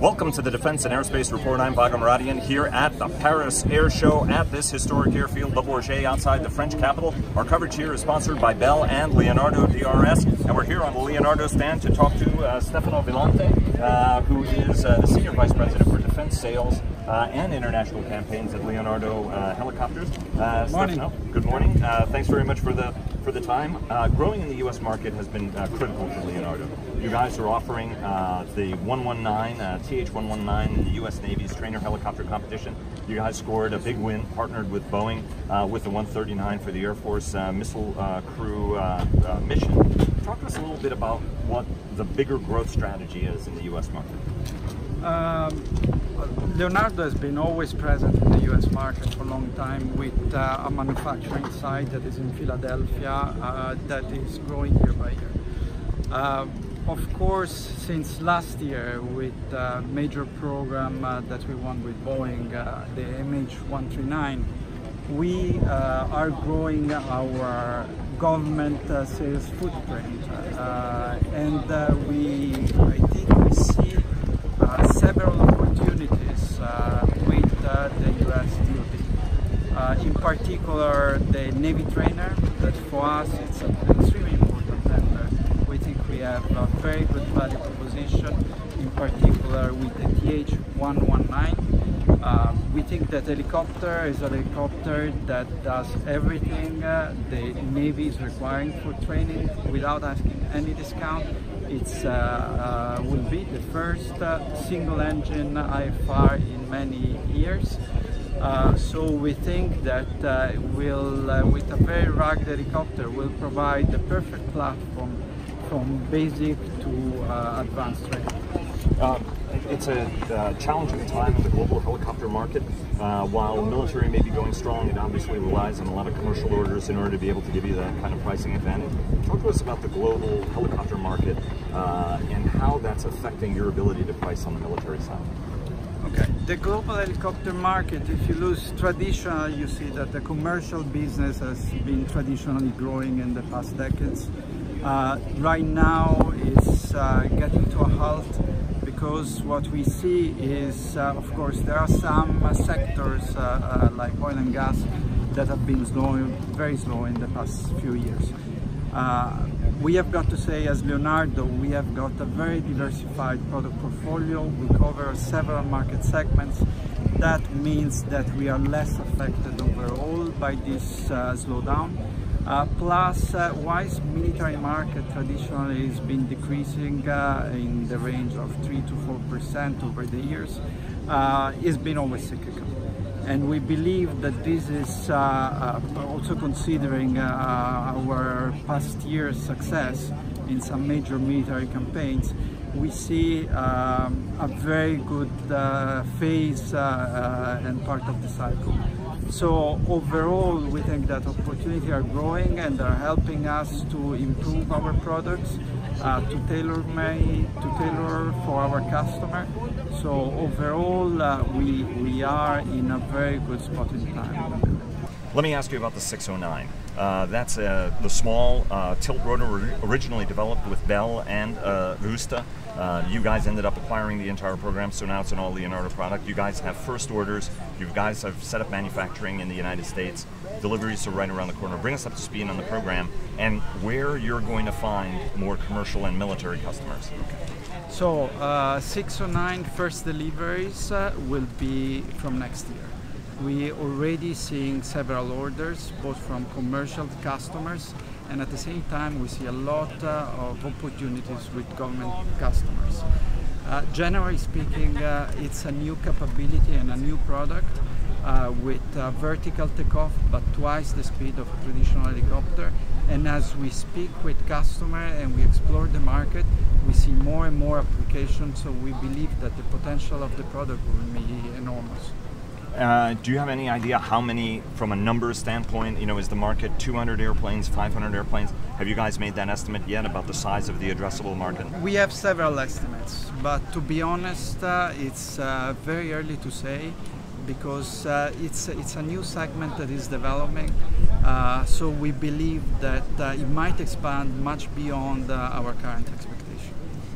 Welcome to the Defense and Aerospace Report. I'm Vago Muradian here at the Paris Air Show at this historic airfield, Le Bourget, outside the French capital. Our coverage here is sponsored by Bell and Leonardo DRS, and we're here on the Leonardo stand to talk to uh, Stefano Villanti, uh, who is uh, the Senior Vice President for Defense Sales uh, and International Campaigns at Leonardo uh, Helicopters. Uh, morning. Stefano, good morning. thanks very much for the for the time. growing in the U.S. market has been critical for Leonardo. You guys are offering the 119 TH-119, the U.S. Navy's trainer helicopter competition. You guys scored a big win, partnered with Boeing uh, with the 139 for the Air Force uh, Missile uh, Crew uh, uh, mission. Talk to us a little bit about what the bigger growth strategy is in the U.S. market. Um, Leonardo has been always present in the US market for a long time with uh, a manufacturing site that is in Philadelphia uh, that is growing year by year. Uh, of course, since last year with a major program uh, that we won with Boeing, uh, the MH139, we uh, are growing our government uh, sales footprint. Uh, and uh, we, I think we see several opportunities uh, with uh, the US DoD. Uh, in particular, the Navy trainer, that for us it's extremely important tender We think we have a very good value proposition, in particular with the TH119. Uh, we think that helicopter is a helicopter that does everything uh, the Navy is requiring for training without asking any discount. It uh, uh, will be the first uh, single engine IFR in many years. Uh, so we think that uh, will, with a very rugged helicopter, will provide the perfect platform from basic to advanced training? It's a uh, challenging time in the global helicopter market. Uh, while military may be going strong, it obviously relies on a lot of commercial orders in order to be able to give you that kind of pricing advantage. Talk to us about the global helicopter market uh, and how that's affecting your ability to price on the military side. Okay, the global helicopter market, if you lose traditional, you see that the commercial business has been traditionally growing in the past decades uh, right now is uh, getting to a halt because what we see is, uh, of course, there are some sectors uh, uh, like oil and gas that have been slow, very slow in the past few years. Uh, we have got to say as Leonardo, we have got a very diversified product portfolio. We cover several market segments. That means that we are less affected overall by this slowdown. Uh, plus, uh, whilst military market traditionally has been decreasing uh, in the range of 3 to 4 percent over the years, uh, it's been always cyclical. And we believe that this is uh, uh, also considering our past year's success in some major military campaigns, we see um, a very good phase and part of the cycle. So overall, we think that opportunities are growing and are helping us to improve our products, uh, to tailor made, to tailor for our customer. So overall, uh, we we are in a very good spot in time. Let me ask you about the 609. Uh, that's uh, the small uh, tilt rotor originally developed with Bell and uh, Agusta. Uh, you guys ended up acquiring the entire program, so now it's an all Leonardo product. You guys have first orders. You guys have set up manufacturing in the United States. Deliveries are right around the corner. Bring us up to speed on the program and where you're going to find more commercial and military customers. So, uh, 609 first deliveries will be from next year we already seeing several orders, both from commercial customers, and at the same time we see a lot uh, of opportunities with government customers. Uh, generally speaking, uh, it's a new capability and a new product uh, with vertical takeoff, but twice the speed of a traditional helicopter. And as we speak with customer and we explore the market, we see more and more applications. So we believe that the potential of the product will be enormous. Uh, do you have any idea how many, from a numbers standpoint, you know, is the market 200 airplanes, 500 airplanes? Have you guys made that estimate yet about the size of the addressable market? We have several estimates, but to be honest, uh, it's uh, very early to say because uh, it's it's a new segment that is developing. Uh, so we believe that it might expand much beyond our current expectations.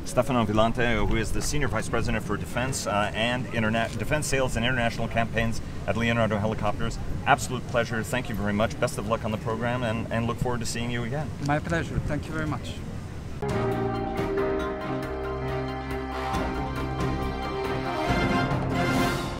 Stefano Villanti, who is the Senior Vice President for Defense uh, and Internet Defense Sales and International Campaigns at Leonardo Helicopters. Absolute pleasure. Thank you very much. Best of luck on the program and, and look forward to seeing you again. My pleasure. Thank you very much.